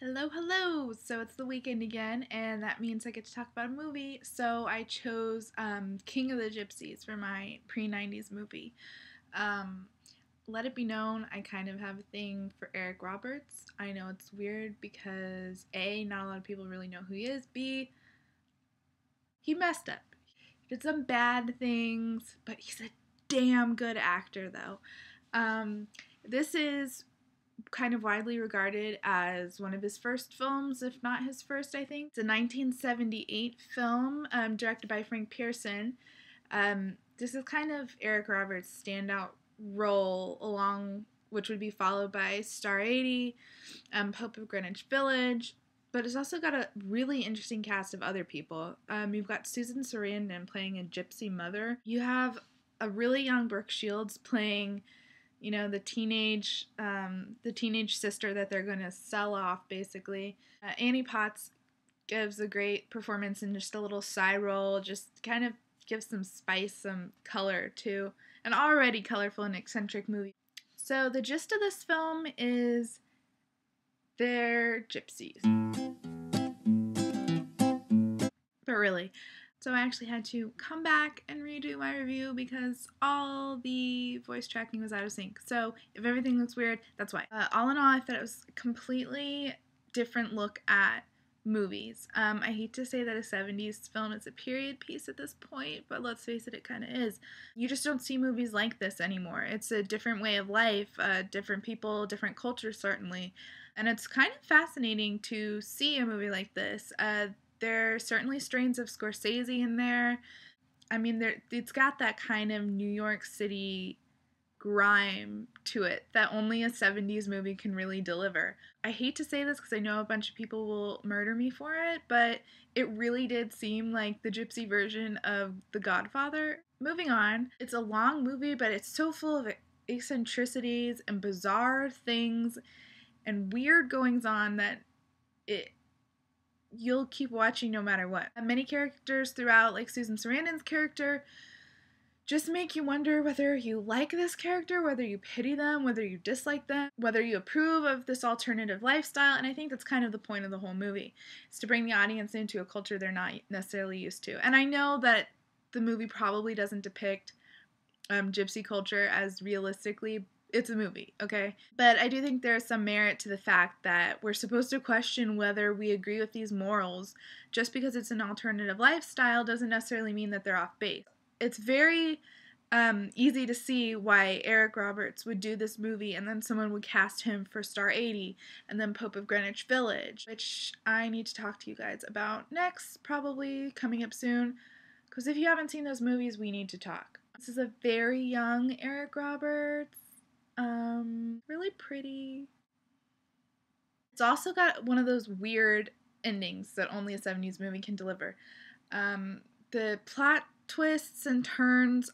Hello, hello! So it's the weekend again, and that means I get to talk about a movie. So I chose um, King of the Gypsies for my pre 90s movie. Um, let it be known, I kind of have a thing for Eric Roberts. I know it's weird because A, not a lot of people really know who he is, B, he messed up. He did some bad things, but he's a damn good actor, though. Um, this is kind of widely regarded as one of his first films, if not his first, I think. It's a 1978 film um, directed by Frank Pierson. Um, this is kind of Eric Roberts' standout role, along which would be followed by Star 80, um, Pope of Greenwich Village. But it's also got a really interesting cast of other people. Um, you've got Susan Sarandon playing a gypsy mother. You have a really young Brooke Shields playing you know the teenage um, the teenage sister that they're going to sell off basically. Uh, annie potts gives a great performance in just a little side role just kind of gives some spice some color to an already colorful and eccentric movie. So the gist of this film is they're gypsies. But really so I actually had to come back and redo my review because all the voice tracking was out of sync. So if everything looks weird, that's why. Uh, all in all, I thought it was a completely different look at movies. Um, I hate to say that a 70s film is a period piece at this point, but let's face it, it kind of is. You just don't see movies like this anymore. It's a different way of life, uh, different people, different culture, certainly. And it's kind of fascinating to see a movie like this. Uh, there are certainly strains of Scorsese in there. I mean, there it's got that kind of New York City grime to it that only a 70s movie can really deliver. I hate to say this because I know a bunch of people will murder me for it, but it really did seem like the gypsy version of The Godfather. Moving on, it's a long movie, but it's so full of eccentricities and bizarre things and weird goings on that it you'll keep watching no matter what. Many characters throughout, like Susan Sarandon's character, just make you wonder whether you like this character, whether you pity them, whether you dislike them, whether you approve of this alternative lifestyle. And I think that's kind of the point of the whole movie, is to bring the audience into a culture they're not necessarily used to. And I know that the movie probably doesn't depict um, gypsy culture as realistically it's a movie, okay? But I do think there's some merit to the fact that we're supposed to question whether we agree with these morals. Just because it's an alternative lifestyle doesn't necessarily mean that they're off base. It's very um, easy to see why Eric Roberts would do this movie and then someone would cast him for Star 80 and then Pope of Greenwich Village, which I need to talk to you guys about next, probably coming up soon. Because if you haven't seen those movies, we need to talk. This is a very young Eric Roberts. Um, really pretty. It's also got one of those weird endings that only a 70s movie can deliver. Um, the plot twists and turns,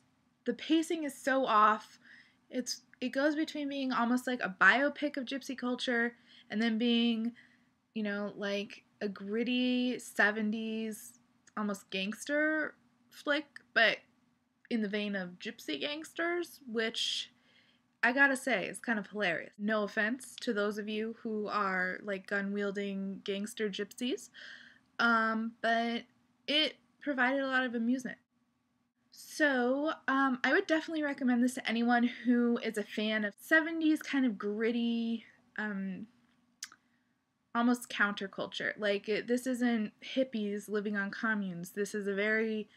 the pacing is so off. It's it goes between being almost like a biopic of gypsy culture and then being, you know, like a gritty 70s almost gangster flick, but in the vein of gypsy gangsters, which I gotta say, it's kind of hilarious. No offense to those of you who are like gun wielding gangster gypsies, um, but it provided a lot of amusement. So, um, I would definitely recommend this to anyone who is a fan of 70s kind of gritty, um, almost counterculture. Like, it, this isn't hippies living on communes. This is a very,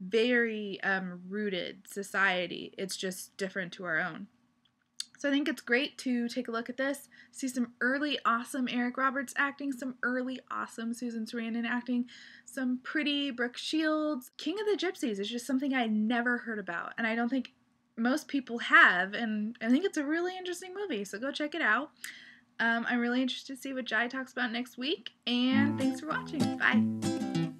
very um, rooted society. It's just different to our own. So I think it's great to take a look at this, see some early awesome Eric Roberts acting, some early awesome Susan Sarandon acting, some pretty Brooke Shields. King of the Gypsies is just something I never heard about, and I don't think most people have, and I think it's a really interesting movie, so go check it out. Um, I'm really interested to see what Jai talks about next week, and thanks for watching. Bye.